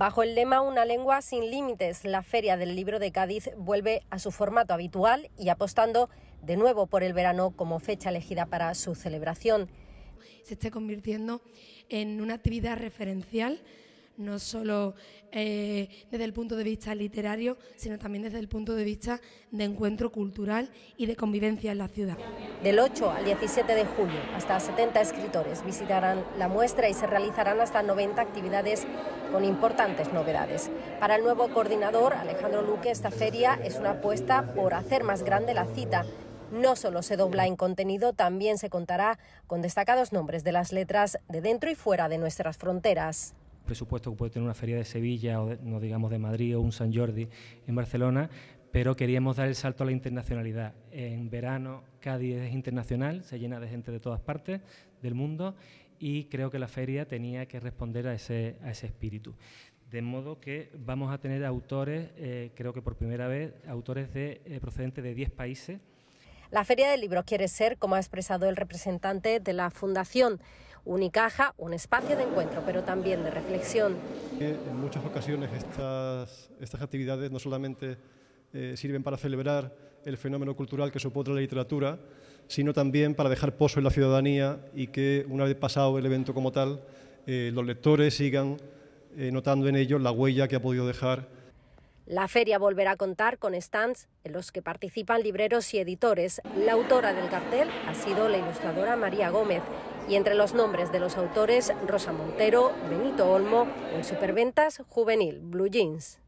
Bajo el lema Una lengua sin límites, la Feria del Libro de Cádiz vuelve a su formato habitual y apostando de nuevo por el verano como fecha elegida para su celebración. Se esté convirtiendo en una actividad referencial no solo eh, desde el punto de vista literario, sino también desde el punto de vista de encuentro cultural y de convivencia en la ciudad. Del 8 al 17 de julio, hasta 70 escritores visitarán la muestra y se realizarán hasta 90 actividades con importantes novedades. Para el nuevo coordinador, Alejandro Luque, esta feria es una apuesta por hacer más grande la cita. No solo se dobla en contenido, también se contará con destacados nombres de las letras de dentro y fuera de nuestras fronteras. Presupuesto que puede tener una feria de Sevilla o no digamos de Madrid o un San Jordi en Barcelona, pero queríamos dar el salto a la internacionalidad. En verano Cádiz es internacional, se llena de gente de todas partes del mundo y creo que la feria tenía que responder a ese, a ese espíritu. De modo que vamos a tener autores, eh, creo que por primera vez, autores de, eh, procedentes de 10 países. La Feria del Libro quiere ser, como ha expresado el representante de la Fundación, Unicaja, un espacio de encuentro, pero también de reflexión. En muchas ocasiones estas, estas actividades no solamente eh, sirven para celebrar el fenómeno cultural que supone la literatura, sino también para dejar pozo en la ciudadanía y que una vez pasado el evento como tal, eh, los lectores sigan eh, notando en ellos la huella que ha podido dejar la feria volverá a contar con stands en los que participan libreros y editores. La autora del cartel ha sido la ilustradora María Gómez y entre los nombres de los autores Rosa Montero, Benito Olmo o el superventas juvenil Blue Jeans.